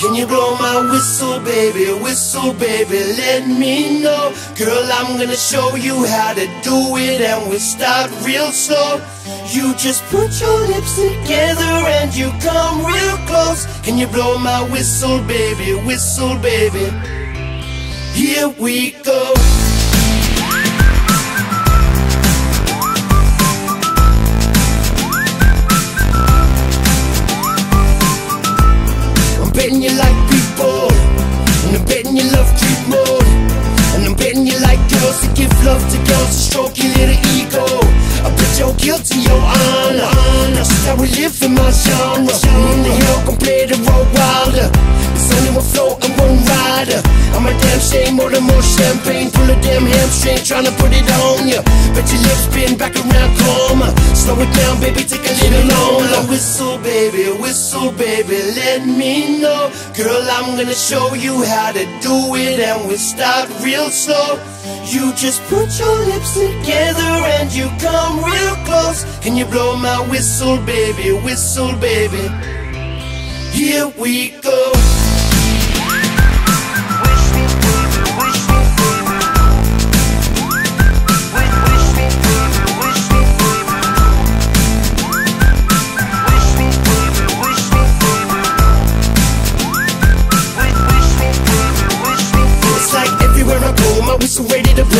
Can you blow my whistle, baby? Whistle, baby, let me know. Girl, I'm gonna show you how to do it, and we'll start real slow. You just put your lips together and you come real close. Can you blow my whistle, baby? Whistle, baby. Here we go. People, and I'm betting you love creep mode, and I'm betting you like girls to give love to girls to stroke your little ego. I bet you're guilty, your honor. That's just how we live in my genre. In the hill, gon' play the road wilder. It's only one flow and one rider. I'm a damn shame, more than more champagne. Pull a damn hamstring, tryna put it on ya. Bet your lips spin back around, coma. Slow it down, baby, take a little longer. Whistle, baby, whistle, baby, let me know. Girl, I'm gonna show you how to do it, and we'll start real slow. You just put your lips together and you come real close. Can you blow my whistle, baby, whistle, baby? Here we go. just to blow.